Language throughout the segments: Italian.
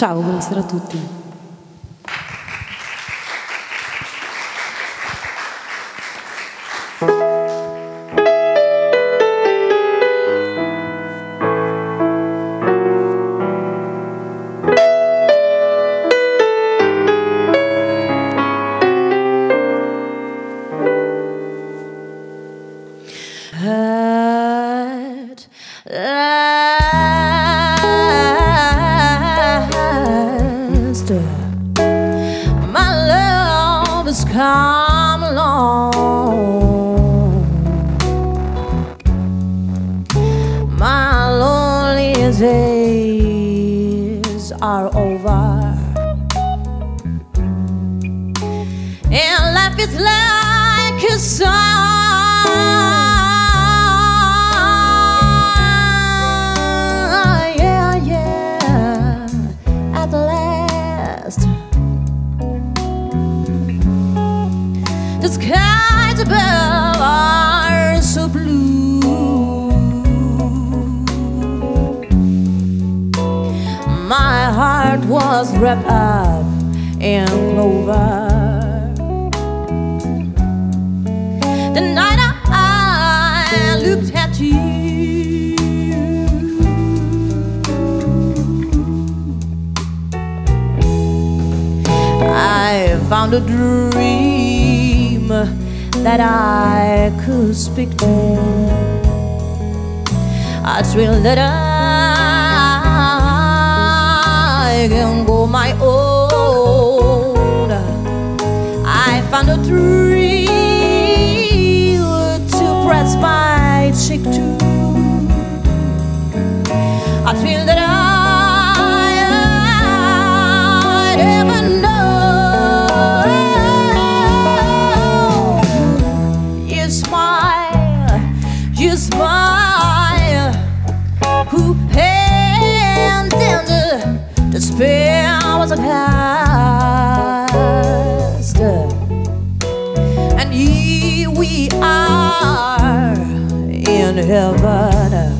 Ciao, buonasera a tutti. easy. Was wrapped up in clover. The night I looked at you, I found a dream that I could speak to. I dreamed that I can go my own. I found a thrill heaven.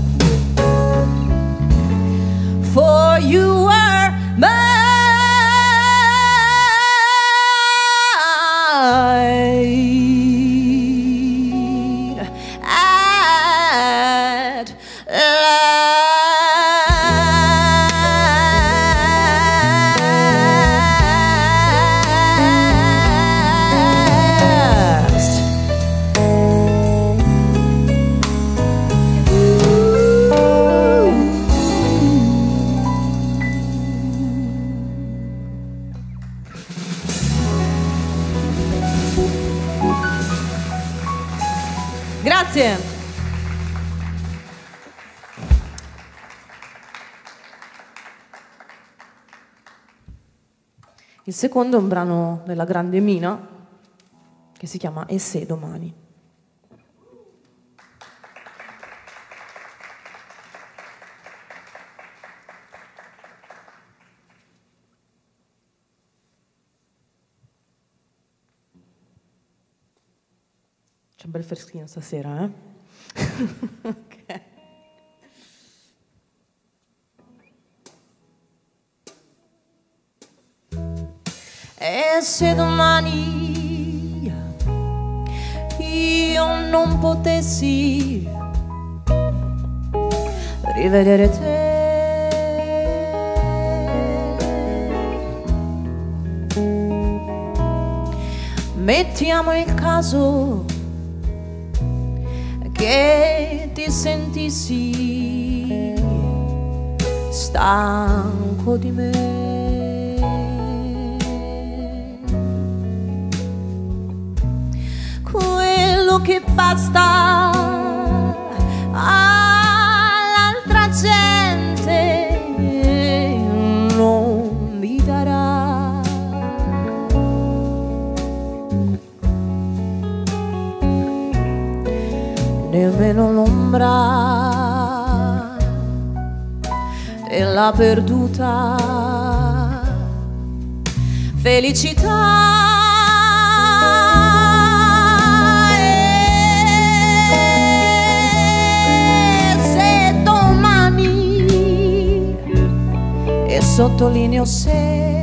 Grazie. Il secondo è un brano della grande Mina che si chiama E se domani. C'è un bel freschino stasera, eh? ok. E se domani io non potessi rivedere te. Mettiamo il caso ti sentissi stanco di me. Quello che basta l'ombra della perduta felicità. Sottolineo se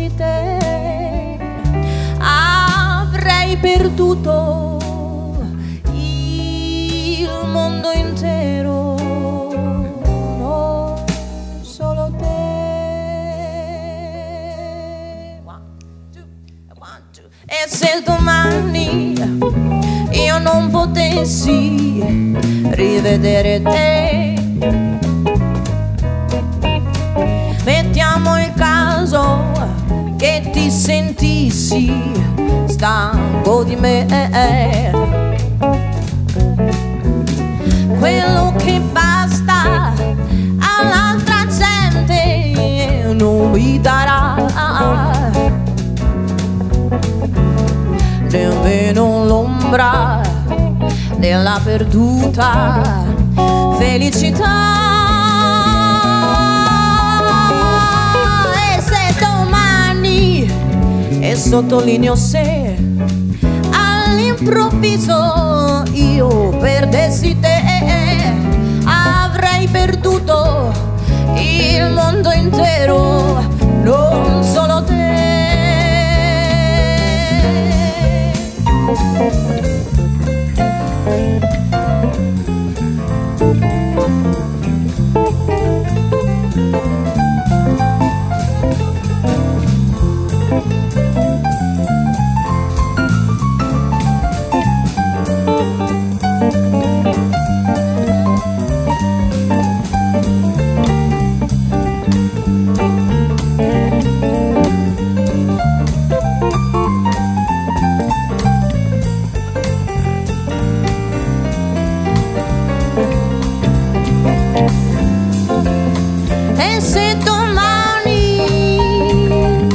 perdessi te avrei perduto il mondo intero non solo te One, two, one, two. e se domani io non potessi rivedere te mettiamo ti sentissi stanco di me. Quello che basta all'altra gente non mi darà. Nemmeno l'ombra della perduta. Felicità. E sottolineo se, all'improvviso io perdessi te, avrei perduto il mondo intero, non solo te. E se domani,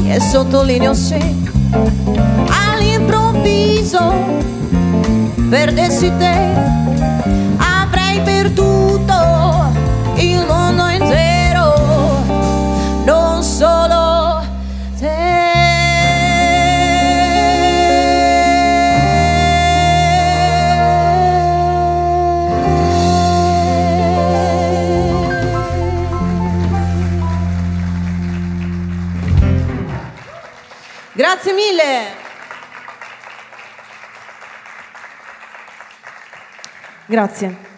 e sottolineo se, all'improvviso perdessi te, avrei perduto Grazie mille. Grazie.